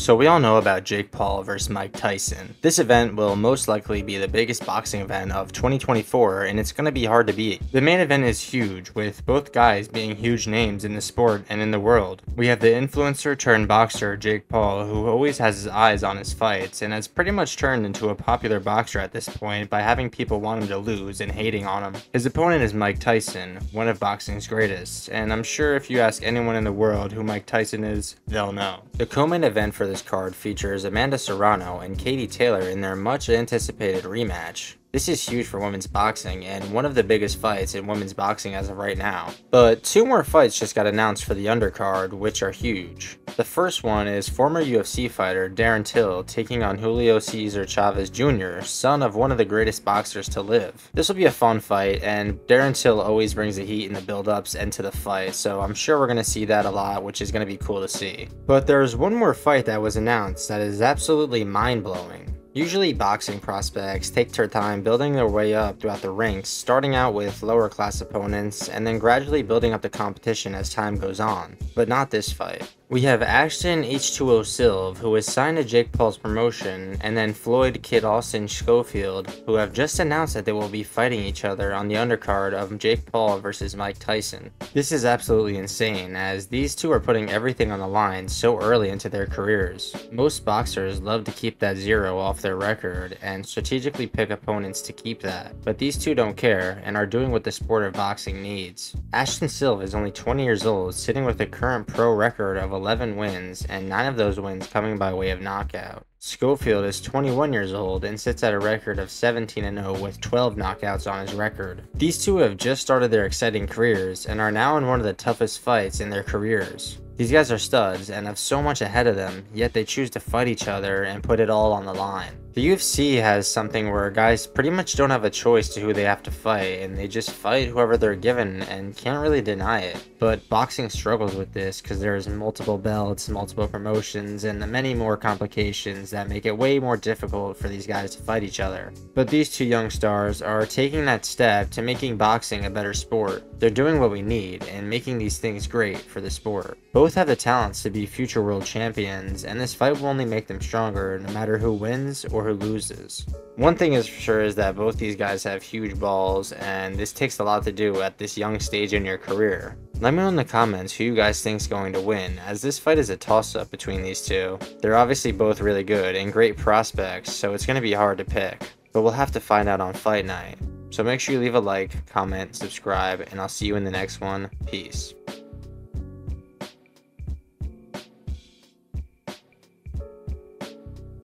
So we all know about Jake Paul versus Mike Tyson. This event will most likely be the biggest boxing event of 2024 and it's going to be hard to beat. The main event is huge with both guys being huge names in the sport and in the world. We have the influencer turned boxer Jake Paul who always has his eyes on his fights and has pretty much turned into a popular boxer at this point by having people want him to lose and hating on him. His opponent is Mike Tyson, one of boxing's greatest, and I'm sure if you ask anyone in the world who Mike Tyson is, they'll know. The co-main event for this card features Amanda Serrano and Katie Taylor in their much anticipated rematch. This is huge for women's boxing and one of the biggest fights in women's boxing as of right now. But two more fights just got announced for the undercard, which are huge. The first one is former UFC fighter Darren Till taking on Julio Cesar Chavez Jr., son of one of the greatest boxers to live. This will be a fun fight, and Darren Till always brings the heat in the build-ups and to the fight, so I'm sure we're going to see that a lot, which is going to be cool to see. But there's one more fight that was announced that is absolutely mind-blowing. Usually boxing prospects take their time building their way up throughout the ranks, starting out with lower class opponents and then gradually building up the competition as time goes on, but not this fight. We have Ashton H2O Sylve, who is signed to Jake Paul's promotion, and then Floyd Kid Austin Schofield, who have just announced that they will be fighting each other on the undercard of Jake Paul versus Mike Tyson. This is absolutely insane, as these two are putting everything on the line so early into their careers. Most boxers love to keep that zero off their record and strategically pick opponents to keep that, but these two don't care and are doing what the sport of boxing needs. Ashton Sylve is only 20 years old, sitting with a current pro record of 11 wins, and 9 of those wins coming by way of knockout. Schofield is 21 years old and sits at a record of 17-0 with 12 knockouts on his record. These two have just started their exciting careers and are now in one of the toughest fights in their careers. These guys are studs and have so much ahead of them, yet they choose to fight each other and put it all on the line. The UFC has something where guys pretty much don't have a choice to who they have to fight, and they just fight whoever they're given and can't really deny it. But boxing struggles with this because there's multiple belts, multiple promotions, and many more complications that make it way more difficult for these guys to fight each other. But these two young stars are taking that step to making boxing a better sport. They're doing what we need and making these things great for the sport. Both have the talents to be future world champions, and this fight will only make them stronger no matter who wins or who loses. One thing is for sure is that both these guys have huge balls, and this takes a lot to do at this young stage in your career. Let me know in the comments who you guys think is going to win, as this fight is a toss-up between these two. They're obviously both really good and great prospects, so it's going to be hard to pick. But we'll have to find out on fight night. So make sure you leave a like, comment, subscribe, and I'll see you in the next one. Peace.